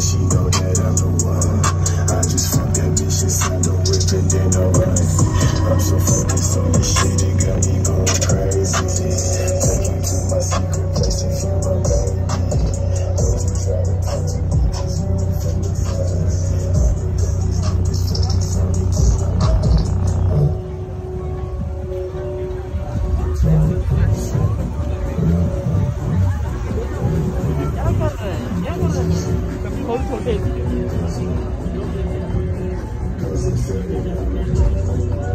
she know that 我们都曾